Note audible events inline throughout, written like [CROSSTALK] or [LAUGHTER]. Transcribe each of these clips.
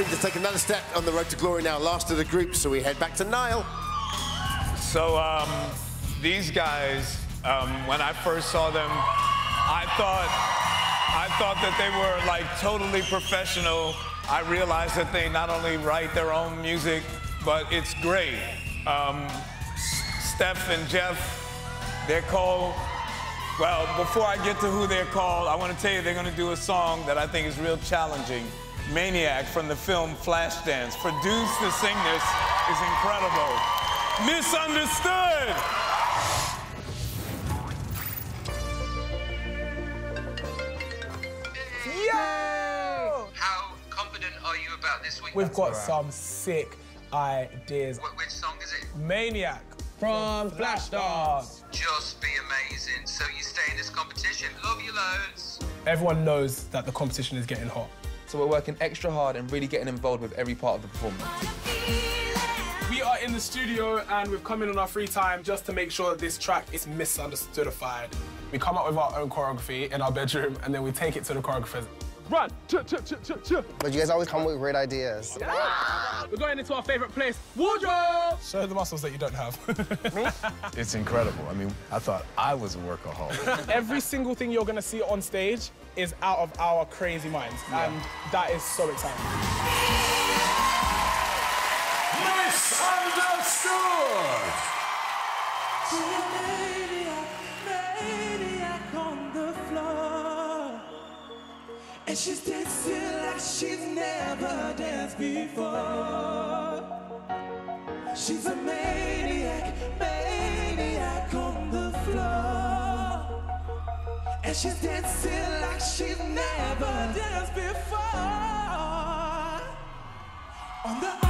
hoping to take another step on the road to glory now. Last of the group, so we head back to Niall. So, um, these guys, um, when I first saw them, I thought, I thought that they were like totally professional. I realized that they not only write their own music, but it's great. Um, Steph and Jeff, they're called. Well, before I get to who they're called, I want to tell you they're going to do a song that I think is real challenging. Maniac from the film Flashdance. Produced to sing this is incredible. Misunderstood. How confident are you about this week? We've got some sick ideas. Wh- which song is it? Maniac from Flashdance. Just be amazing. So you stay in this competition. Love you loads. Everyone knows that the competition is getting hot. So we're working extra hard and really getting involved with every part of the performance. We are in the studio and we've come in on our free time just to make sure that this track is misunderstoodified. We come up with our own choreography in our bedroom and then we take it to the choreographers. Run! Ch ch ch ch ch. But you guys always come with great ideas. We're going into our favorite place, wardrobe! Show the muscles that you don't have. [LAUGHS] It's incredible. I mean, I thought I was a workaholic. [LAUGHS] Every single thing you're gonna see on stage is out of our crazy minds, and that is so exciting. And she's dancing like she's never danced before. She's a maniac, maniac on the floor. And she's dancing like she's never danced before. On the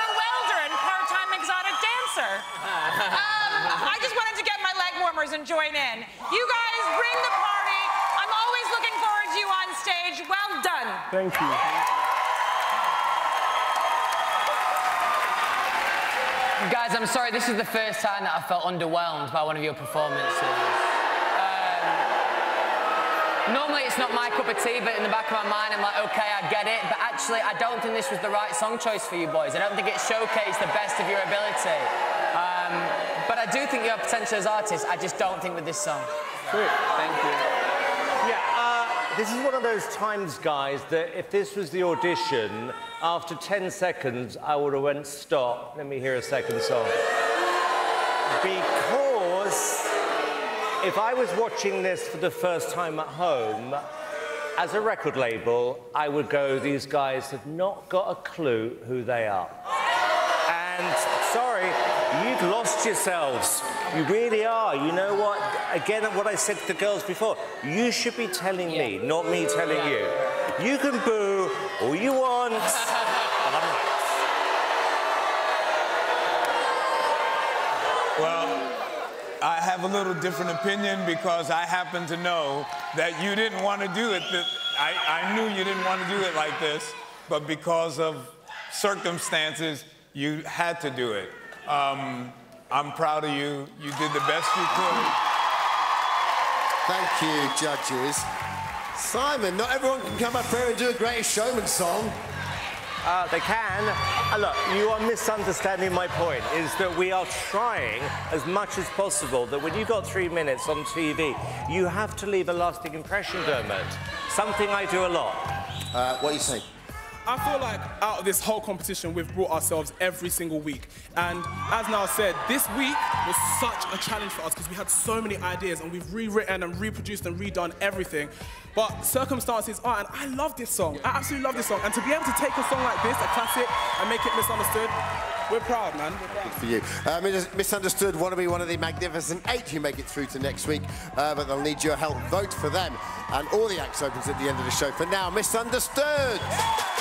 a welder and part-time exotic dancer. Um, I just wanted to get my leg warmers and join in. You guys bring the party. I'm always looking forward to you on stage. Well done. Thank you. Guys, I'm sorry, this is the first time that I felt underwhelmed by one of your performances. Normally it's not my cup of tea, but in the back of my mind, I'm like, okay, I get it. But actually, I don't think this was the right song choice for you boys. I don't think it showcased the best of your ability. Um, but I do think you have potential as artists. I just don't think with this song. Great, thank you. Yeah, uh, this is one of those times, guys, that if this was the audition, after 10 seconds, I would have went, stop, let me hear a second song. Because if I was watching this for the first time at home, as a record label, I would go, these guys have not got a clue who they are. And sorry, you've lost yourselves. You really are. You know what? Again, what I said to the girls before, you should be telling me, not me telling you. You can boo all you want. but I'm not. Well, I a little different opinion because I happen to know that you didn't want to do it. I, I knew you didn't want to do it like this, but because of circumstances, you had to do it. Um, I'm proud of you. You did the best you could. Thank you, judges. Simon, not everyone can come up here and do a greatest showman song. Uh, they can. Uh, look, you are misunderstanding my point. Is that we are trying as much as possible that when you've got three minutes on TV, you have to leave a lasting impression, Dermot. Something I do a lot. Uh, what do you saying? I feel like out of this whole competition, we've brought ourselves every single week. And as Niall said, this week was such a challenge for us because we had so many ideas and we've rewritten and reproduced and redone everything. But circumstances are, and I love this song. I absolutely love this song. And to be able to take a song like this, a classic, and make it misunderstood, we're proud, man. We're proud. for you. Uh, misunderstood want to be one of the magnificent eight who make it through to next week, uh, but they'll need your help. Vote for them. And all the acts opens at the end of the show. For now, misunderstood. Time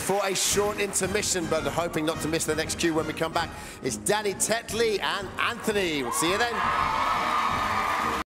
for a short intermission, but hoping not to miss the next cue when we come back. It's Danny Tetley and Anthony. We'll see you then.